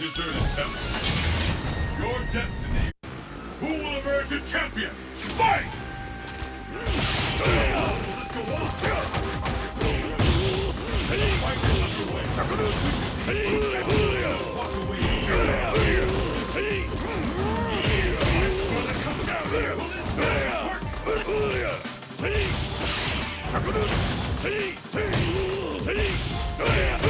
deserted temple. Your destiny. Who will emerge a champion? Fight! Let's go on. Fight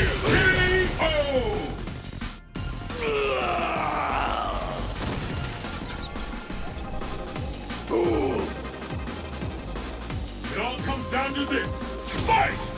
It all comes down to this. Fight!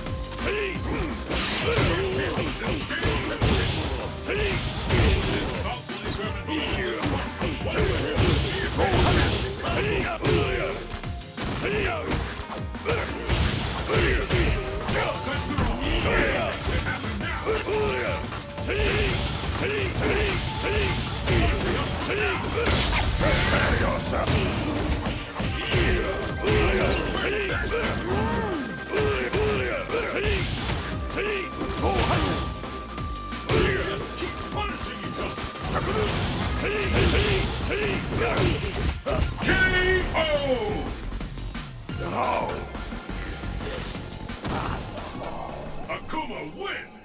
KO! How is this possible? Akuma wins!